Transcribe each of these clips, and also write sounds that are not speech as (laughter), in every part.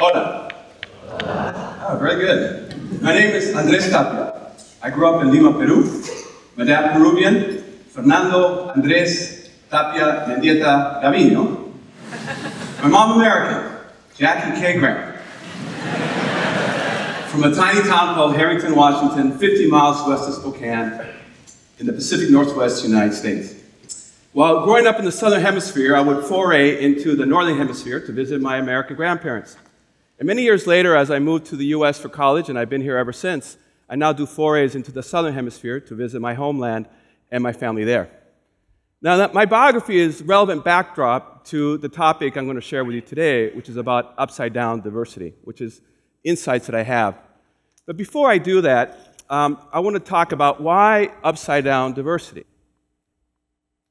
Hola. Oh, very good. My name is Andres Tapia. I grew up in Lima, Peru. My dad Peruvian, Fernando Andres Tapia Mendieta Gavino. My mom American, Jackie K. Grant. From a tiny town called Harrington, Washington, 50 miles west of Spokane, in the Pacific Northwest United States. While growing up in the Southern Hemisphere, I would foray into the Northern Hemisphere to visit my American grandparents. And many years later, as I moved to the US for college, and I've been here ever since, I now do forays into the Southern Hemisphere to visit my homeland and my family there. Now, my biography is relevant backdrop to the topic I'm going to share with you today, which is about upside down diversity, which is insights that I have. But before I do that, um, I want to talk about why upside down diversity.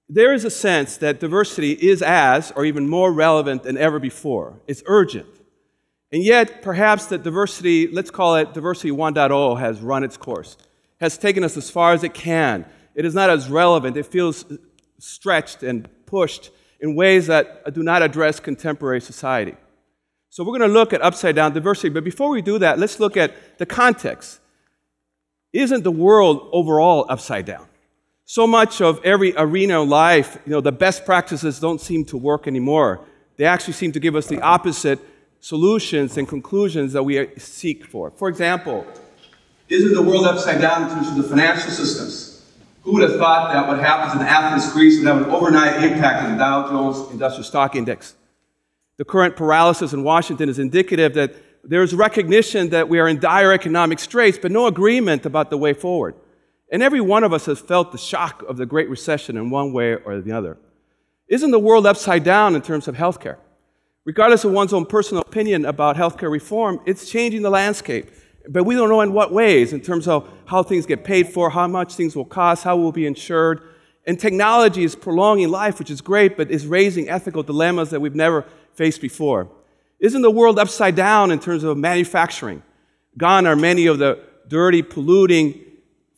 There is a sense that diversity is as, or even more relevant than ever before. It's urgent. And yet, perhaps that diversity, let's call it diversity 1.0, has run its course, has taken us as far as it can. It is not as relevant. It feels stretched and pushed in ways that do not address contemporary society. So we're going to look at upside down diversity. But before we do that, let's look at the context. Isn't the world overall upside down? So much of every arena of life, you know, the best practices don't seem to work anymore. They actually seem to give us the opposite solutions and conclusions that we seek for. For example, isn't the world upside down in terms of the financial systems? Who would have thought that what happens in Athens, Greece would have an overnight impact on the Dow Jones Industrial Stock Index? The current paralysis in Washington is indicative that there's recognition that we are in dire economic straits, but no agreement about the way forward. And every one of us has felt the shock of the Great Recession in one way or the other. Isn't the world upside down in terms of healthcare? Regardless of one's own personal opinion about healthcare reform, it's changing the landscape. But we don't know in what ways, in terms of how things get paid for, how much things will cost, how we'll be insured. And technology is prolonging life, which is great, but is raising ethical dilemmas that we've never faced before. Isn't the world upside down in terms of manufacturing? Gone are many of the dirty, polluting,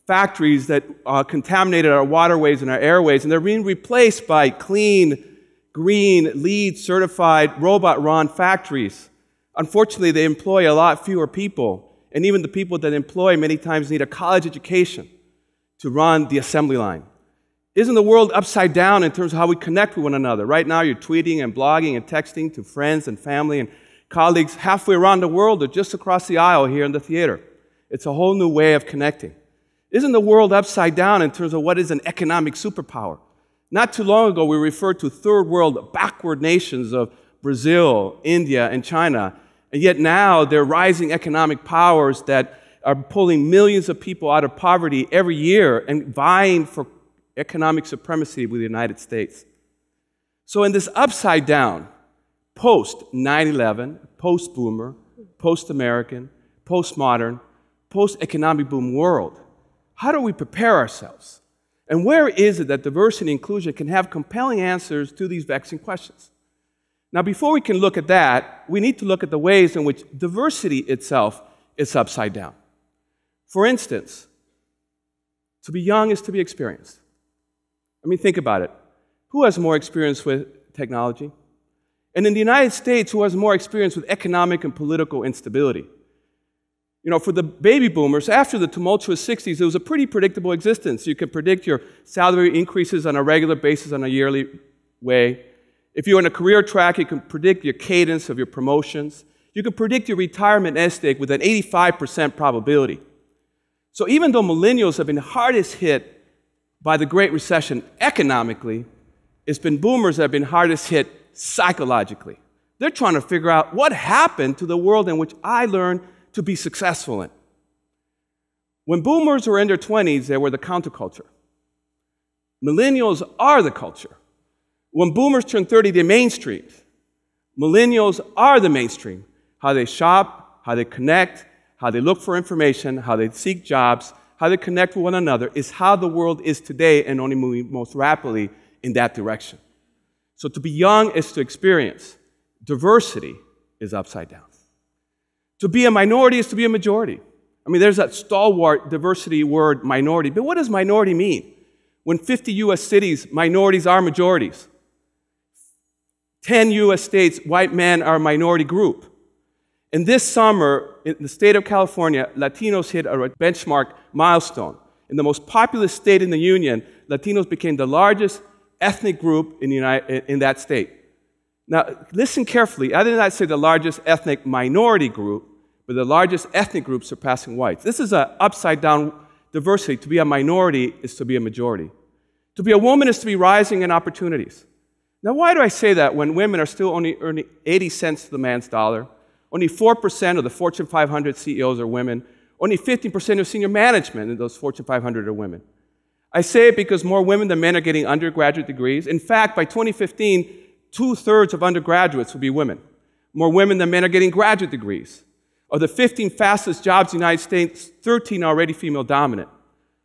factories that uh, contaminated our waterways and our airways, and they're being replaced by clean, green, LEED certified, robot run factories. Unfortunately, they employ a lot fewer people, and even the people that employ many times need a college education to run the assembly line. Isn't the world upside down in terms of how we connect with one another? Right now, you're tweeting and blogging and texting to friends and family and colleagues halfway around the world or just across the aisle here in the theater. It's a whole new way of connecting. Isn't the world upside down in terms of what is an economic superpower? Not too long ago, we referred to third world backward nations of Brazil, India, and China. And yet now they're rising economic powers that are pulling millions of people out of poverty every year and vying for economic supremacy with the United States. So, in this upside down, post 9 11, post boomer, post American, post modern, post economic boom world, how do we prepare ourselves? And where is it that diversity and inclusion can have compelling answers to these vexing questions? Now, before we can look at that, we need to look at the ways in which diversity itself is upside down. For instance, to be young is to be experienced. I mean, think about it. Who has more experience with technology? And in the United States, who has more experience with economic and political instability? You know, for the baby boomers, after the tumultuous 60s, it was a pretty predictable existence. You could predict your salary increases on a regular basis on a yearly way. If you're on a career track, you can predict your cadence of your promotions. You can predict your retirement egg with an 85% probability. So even though millennials have been hardest hit by the Great Recession economically, it's been boomers that have been hardest hit psychologically. They're trying to figure out what happened to the world in which I learned to be successful in. When boomers were in their 20s, they were the counterculture. Millennials are the culture. When boomers turn 30, they're mainstream. Millennials are the mainstream. How they shop, how they connect, how they look for information, how they seek jobs, how they connect with one another is how the world is today and only moving most rapidly in that direction. So to be young is to experience. Diversity is upside down. To be a minority is to be a majority. I mean, there's that stalwart diversity word, minority. But what does minority mean? When 50 US cities, minorities are majorities. 10 US states, white men are a minority group. And this summer, in the state of California, Latinos hit a benchmark milestone. In the most populous state in the Union, Latinos became the largest ethnic group in, United, in that state. Now, listen carefully. I did not say the largest ethnic minority group, but the largest ethnic group surpassing whites. This is an upside down diversity. To be a minority is to be a majority. To be a woman is to be rising in opportunities. Now, why do I say that when women are still only earning 80 cents to the man's dollar? Only 4% of the Fortune 500 CEOs are women. Only 15% of senior management in those Fortune 500 are women. I say it because more women than men are getting undergraduate degrees. In fact, by 2015, two thirds of undergraduates will be women. More women than men are getting graduate degrees. Of the 15 fastest jobs in the United States, 13 are already female dominant.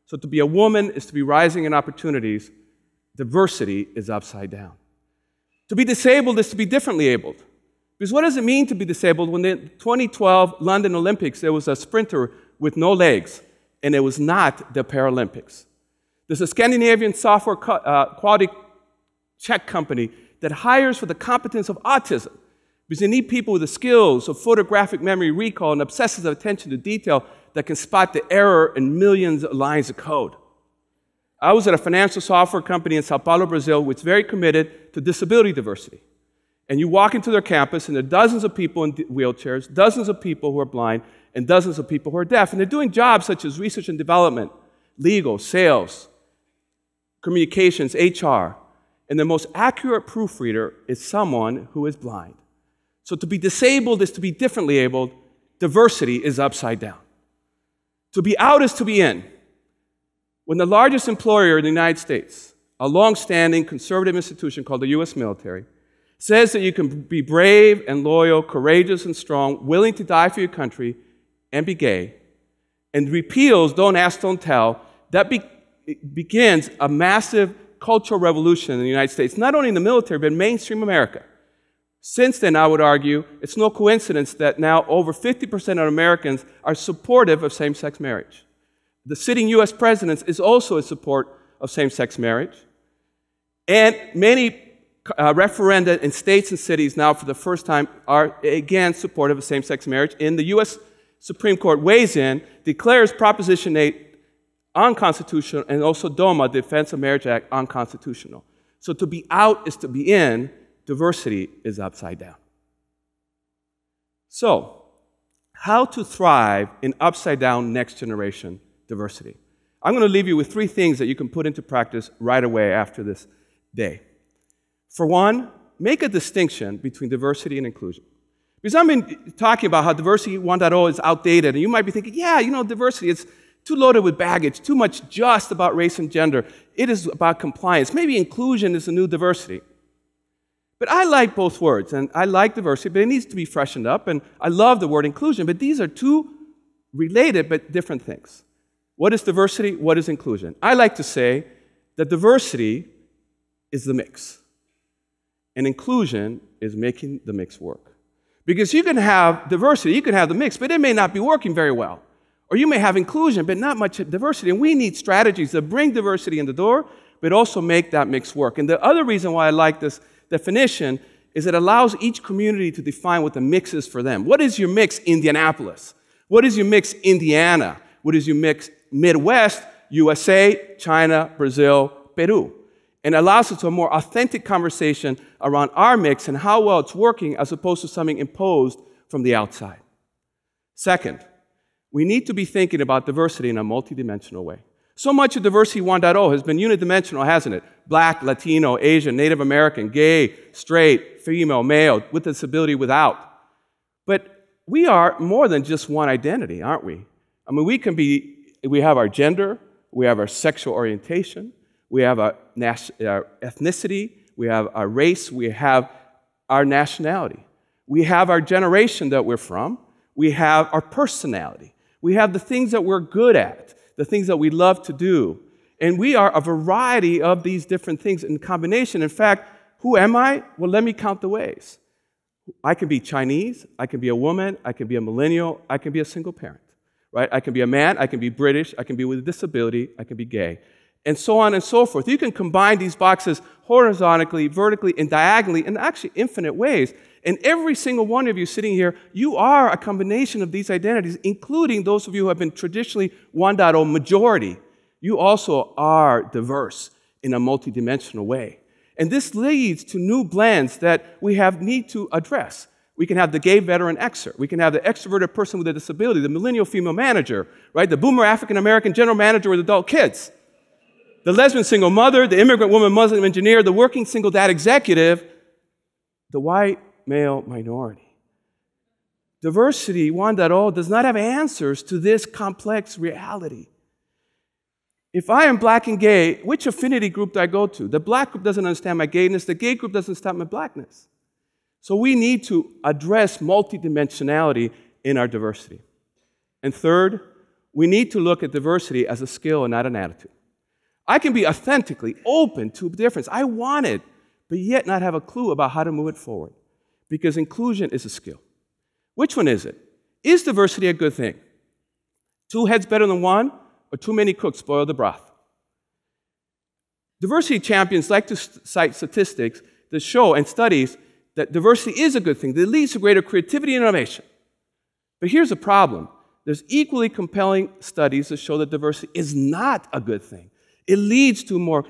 So to be a woman is to be rising in opportunities. Diversity is upside down. To be disabled is to be differently abled. Because what does it mean to be disabled when the 2012 London Olympics there was a sprinter with no legs and it was not the Paralympics? There's a Scandinavian software uh, quality check company that hires for the competence of autism because they need people with the skills of photographic memory recall and obsessive attention to detail that can spot the error in millions of lines of code. I was at a financial software company in Sao Paulo, Brazil, which is very committed to disability diversity. And you walk into their campus, and there are dozens of people in wheelchairs, dozens of people who are blind, and dozens of people who are deaf. And they're doing jobs such as research and development, legal, sales, communications, HR. And the most accurate proofreader is someone who is blind. So to be disabled is to be differently abled. Diversity is upside down. To be out is to be in. When the largest employer in the United States, a long standing conservative institution called the US military, says that you can be brave and loyal, courageous and strong, willing to die for your country, and be gay, and repeals Don't Ask, Don't Tell, that be begins a massive cultural revolution in the United States, not only in the military, but in mainstream America. Since then, I would argue, it's no coincidence that now over 50% of Americans are supportive of same sex marriage. The sitting US president is also in support of same sex marriage. And many uh, referenda in states and cities now, for the first time, are again supportive of same sex marriage. In the US Supreme Court weighs in, declares Proposition 8 unconstitutional, and also DOMA, the Defense of Marriage Act, unconstitutional. So to be out is to be in, diversity is upside down. So, how to thrive in upside down next generation diversity. I'm going to leave you with three things that you can put into practice right away after this day. For one, make a distinction between diversity and inclusion. Because I've been talking about how diversity 1.0 is outdated, and you might be thinking, yeah, you know, diversity, is too loaded with baggage, too much just about race and gender. It is about compliance. Maybe inclusion is the new diversity. But I like both words, and I like diversity, but it needs to be freshened up, and I love the word inclusion, but these are two related but different things. What is diversity? What is inclusion? I like to say that diversity is the mix, and inclusion is making the mix work. Because you can have diversity, you can have the mix, but it may not be working very well. Or you may have inclusion, but not much diversity. And we need strategies that bring diversity in the door, but also make that mix work. And the other reason why I like this definition is it allows each community to define what the mix is for them. What is your mix, Indianapolis? What is your mix, Indiana? What is your mix, Midwest, USA, China, Brazil, Peru? And allows us to a more authentic conversation around our mix and how well it's working as opposed to something imposed from the outside. Second, we need to be thinking about diversity in a multidimensional way. So much of Diversity 1.0 has been unidimensional, hasn't it? Black, Latino, Asian, Native American, gay, straight, female, male, with disability, without. But we are more than just one identity, aren't we? I mean, we can be, we have our gender, we have our sexual orientation, we have our, our uh, ethnicity, we have our race, we have our nationality. We have our generation that we're from, we have our personality. We have the things that we're good at, the things that we love to do. And we are a variety of these different things in combination. In fact, who am I? Well, let me count the ways. I can be Chinese, I can be a woman, I can be a millennial, I can be a single parent. Right? I can be a man, I can be British, I can be with a disability, I can be gay. And so on and so forth. You can combine these boxes horizontally, vertically, and diagonally in actually infinite ways. And every single one of you sitting here, you are a combination of these identities, including those of you who have been traditionally 1.0 majority. You also are diverse in a multidimensional way. And this leads to new blends that we have need to address. We can have the gay veteran Xer. We can have the extroverted person with a disability, the millennial female manager, right? The boomer African American general manager with adult kids, the lesbian single mother, the immigrant woman Muslim engineer, the working single dad executive, the white male minority. Diversity 1.0 dot all does not have answers to this complex reality. If I am black and gay, which affinity group do I go to? The black group doesn't understand my gayness, the gay group doesn't understand my blackness. So we need to address multidimensionality in our diversity. And third, we need to look at diversity as a skill and not an attitude. I can be authentically open to difference. I want it, but yet not have a clue about how to move it forward because inclusion is a skill. Which one is it? Is diversity a good thing? Two heads better than one, or too many cooks spoil the broth? Diversity champions like to cite statistics that show and studies that diversity is a good thing, that leads to greater creativity and innovation. But here's the problem there's equally compelling studies that show that diversity is not a good thing. It leads to more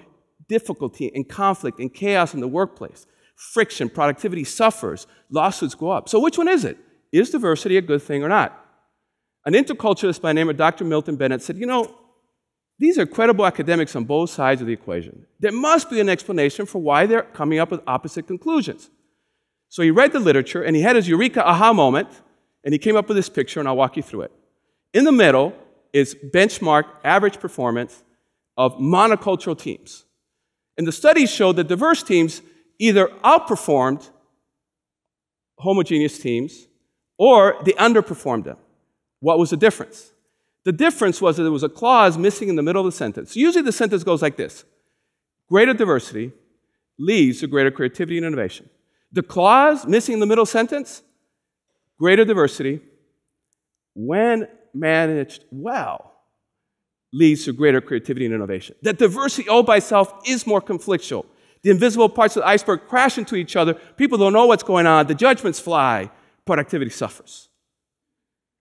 difficulty and conflict and chaos in the workplace friction, productivity suffers, lawsuits go up. So, which one is it? Is diversity a good thing or not? An interculturalist by the name of Dr. Milton Bennett said, You know, these are credible academics on both sides of the equation. There must be an explanation for why they're coming up with opposite conclusions. So he read the literature and he had his eureka aha moment and he came up with this picture, and I'll walk you through it. In the middle is benchmark average performance of monocultural teams. And the studies showed that diverse teams either outperformed homogeneous teams or they underperformed them. What was the difference? The difference was that there was a clause missing in the middle of the sentence. Usually the sentence goes like this Greater diversity leads to greater creativity and innovation. The clause missing in the middle sentence, greater diversity, when managed well, leads to greater creativity and innovation. That diversity all by itself is more conflictual. The invisible parts of the iceberg crash into each other. People don't know what's going on. The judgments fly. Productivity suffers.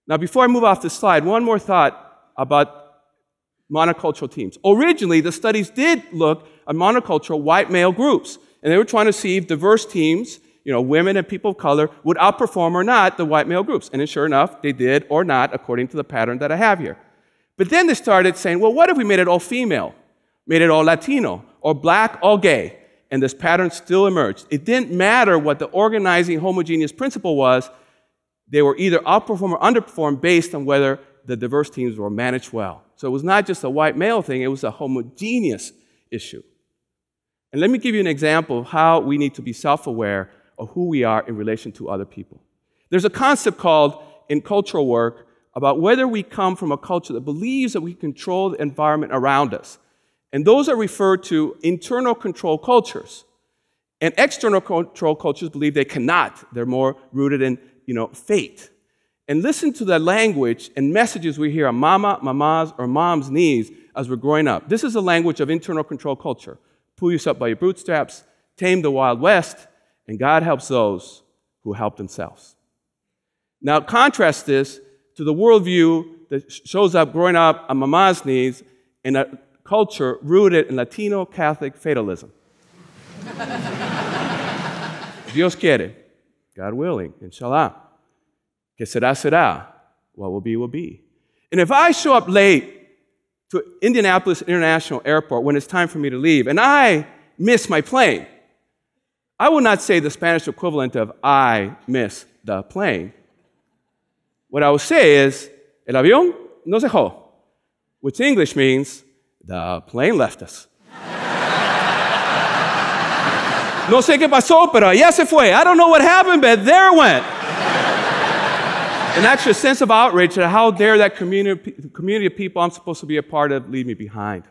Now, before I move off this slide, one more thought about monocultural teams. Originally, the studies did look at monocultural white male groups, and they were trying to see if diverse teams, you know, women and people of color, would outperform or not the white male groups. And sure enough, they did or not, according to the pattern that I have here. But then they started saying, well, what if we made it all female, made it all Latino, or black, all gay? and this pattern still emerged. It didn't matter what the organizing homogeneous principle was, they were either outperform or underperform based on whether the diverse teams were managed well. So it was not just a white male thing, it was a homogeneous issue. And let me give you an example of how we need to be self aware of who we are in relation to other people. There's a concept called, in cultural work, about whether we come from a culture that believes that we control the environment around us. And those are referred to internal control cultures. And external control cultures believe they cannot. They're more rooted in, you know, fate. And listen to the language and messages we hear on mama, mama's, or mom's knees as we're growing up. This is the language of internal control culture. Pull yourself by your bootstraps, tame the Wild West, and God helps those who help themselves. Now, contrast this to the worldview that shows up growing up on mama's knees in a culture rooted in Latino Catholic fatalism. (laughs) Dios quiere, God willing, inshallah. Que será, será. What will be, will be. And if I show up late to Indianapolis International Airport when it's time for me to leave and I miss my plane, I will not say the Spanish equivalent of I miss the plane. What I would say is, el avión no se dejó, which in English means the plane left us. (laughs) no sé qué pasó, pero ya se fue. I don't know what happened, but there it went. An extra sense of outrage at how dare that community, community of people I'm supposed to be a part of leave me behind.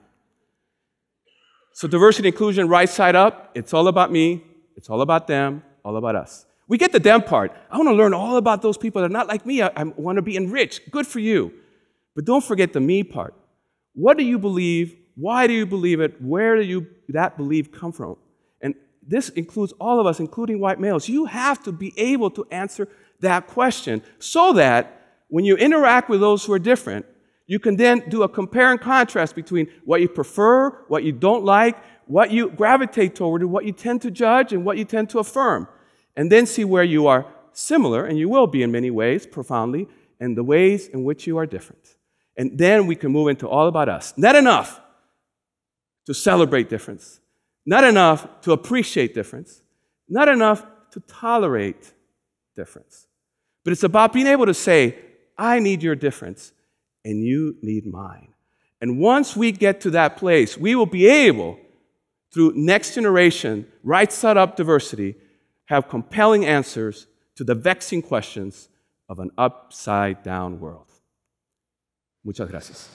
So, diversity and inclusion, right side up, it's all about me, it's all about them, all about us. We get the them part. I want to learn all about those people that are not like me. I, I want to be enriched. Good for you. But don't forget the me part. What do you believe Why do you believe it? Where do you that belief come from? And this includes all of us, including white males. You have to be able to answer that question so that when you interact with those who are different, you can then do a compare and contrast between what you prefer, what you don't like, what you gravitate toward, and what you tend to judge, and what you tend to affirm. And then see where you are similar, and you will be in many ways, profoundly, and the ways in which you are different. And then we can move into all about us. Not enough to celebrate difference, not enough to appreciate difference, not enough to tolerate difference. But it's about being able to say, I need your difference, and you need mine. And once we get to that place, we will be able, through next generation, right side up diversity, have compelling answers to the vexing questions of an upside down world. Muchas gracias.